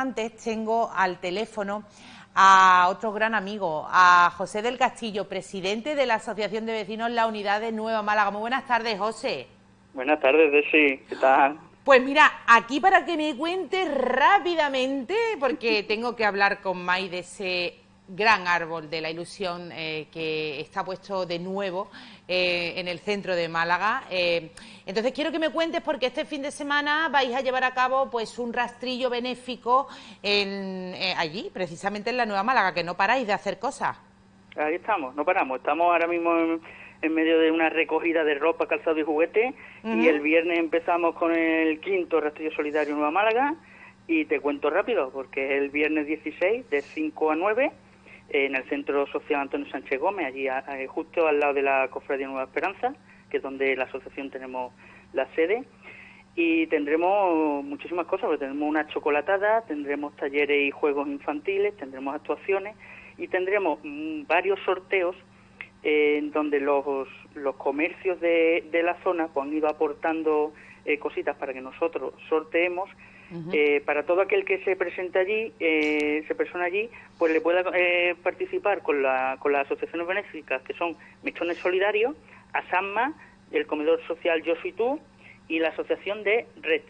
Antes tengo al teléfono a otro gran amigo, a José del Castillo, presidente de la Asociación de Vecinos La Unidad de Nueva Málaga. Muy buenas tardes, José. Buenas tardes, Desi. ¿Qué tal? Pues mira, aquí para que me cuentes rápidamente, porque tengo que hablar con May de ese gran árbol de la ilusión eh, que está puesto de nuevo eh, en el centro de Málaga. Eh, entonces quiero que me cuentes porque este fin de semana vais a llevar a cabo pues un rastrillo benéfico en, allí, precisamente en la Nueva Málaga, que no paráis de hacer cosas. Ahí estamos, no paramos. Estamos ahora mismo en, medio de una recogida de ropa, calzado y juguete y el viernes empezamos con el quinto rastrillo solidario Nueva Málaga y te cuento rápido porque es el viernes 16 de 5 a 9 en el Centro Social Antonio Sánchez Gómez, allí justo al lado de la Cofradía Nueva Esperanza, que es donde la asociación tenemos la sede. Y tendremos muchísimas cosas, porque tenemos una chocolatada, tendremos talleres y juegos infantiles, tendremos actuaciones y tendremos mm, varios sorteos en donde los, los comercios de, de la zona pues, han ido aportando eh, cositas para que nosotros sorteemos. Eh, para todo aquel que se presente allí, eh, se persona allí, pues le pueda eh, participar con, la, con las asociaciones benéficas que son Mechones Solidarios, ASAMMA, el Comedor Social Yo Soy Tú y la Asociación de RED,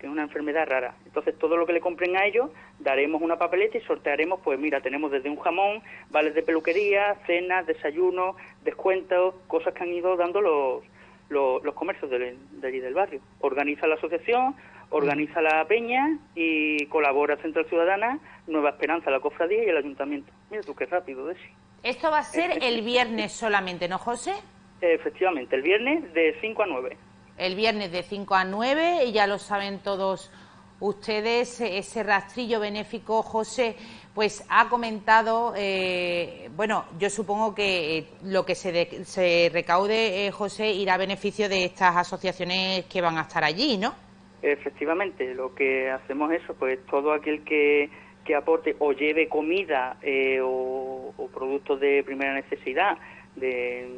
que es una enfermedad rara. Entonces, todo lo que le compren a ellos, daremos una papeleta y sortearemos, pues mira, tenemos desde un jamón, vales de peluquería, cenas, desayunos, descuentos, cosas que han ido dando los, los, comercios de, de allí del barrio. Organiza la asociación, organiza la peña y colabora Central Ciudadana, Nueva Esperanza, la cofradía y el ayuntamiento. Mira tú qué rápido, Desi. Esto va a ser el viernes solamente, ¿no, José? Efectivamente, el viernes de 5 a 9. El viernes de 5 a 9, y ya lo saben todos ustedes, ese rastrillo benéfico, José, pues ha comentado, eh, bueno, yo supongo que eh, lo que se, se recaude, eh, José, irá a beneficio de estas asociaciones que van a estar allí, ¿no? Efectivamente, lo que hacemos es eso, pues todo aquel que, que aporte o lleve comida eh, o, productos de primera necesidad, de,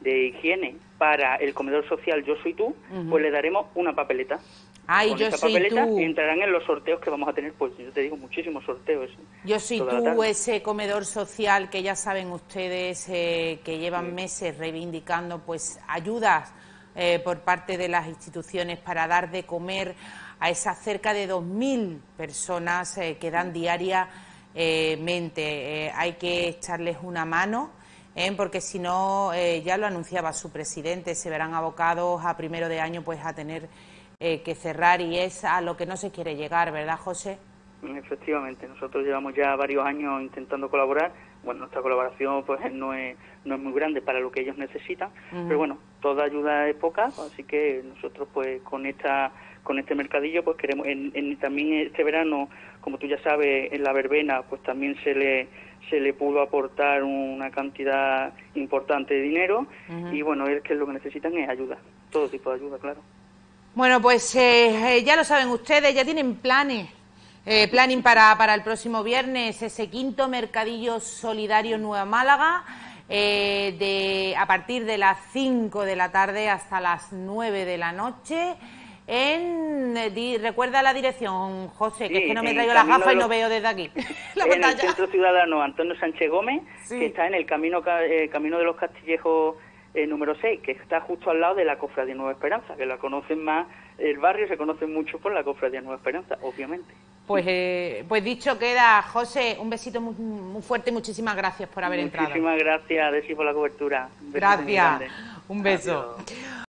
de, higiene, para el comedor social Yo Soy Tú, pues le daremos una papeleta. Ay, yo soy papeleta tú. entrarán en los sorteos que vamos a tener, pues yo te digo, muchísimos sorteos. Yo soy tú, ese comedor social que ya saben ustedes eh, que llevan meses reivindicando pues ayudas eh, por parte de las instituciones para dar de comer a esas cerca de 2.000 personas eh, que dan diariamente. Eh, hay que echarles una mano. Porque si no, ya lo anunciaba su presidente, se verán abocados a primero de año pues a tener que cerrar y es a lo que no se quiere llegar, ¿verdad, José? Efectivamente, nosotros llevamos ya varios años intentando colaborar. Bueno, nuestra colaboración pues no es, no es muy grande para lo que ellos necesitan, pero bueno, toda ayuda es poca, así que nosotros pues con esta con este mercadillo pues queremos en, también este verano, como tú ya sabes, en la verbena pues también se le se le pudo aportar una cantidad importante de dinero y bueno, es que lo que necesitan es ayuda, todo tipo de ayuda, claro. Bueno, pues eh, eh, ya lo saben ustedes, ya tienen planes eh, planning para, para el próximo viernes, ese quinto mercadillo solidario Nueva Málaga. Eh, de, a partir de las 5 de la tarde hasta las 9 de la noche. En, recuerda la dirección, José, que es que no me traigo las gafas y no veo desde aquí. en el Centro Ciudadano Antonio Sánchez Gómez, que está en el camino, eh, camino de los Castillejos eh, número 6, que está justo al lado de la Cofradía Nueva Esperanza, que la conocen más, el barrio se conoce mucho por la Cofradía Nueva Esperanza, obviamente. Pues, eh, pues dicho queda, José, un besito muy, fuerte y muchísimas gracias por haber entrado. Muchísimas gracias, Desi, por la cobertura. gracias, un beso.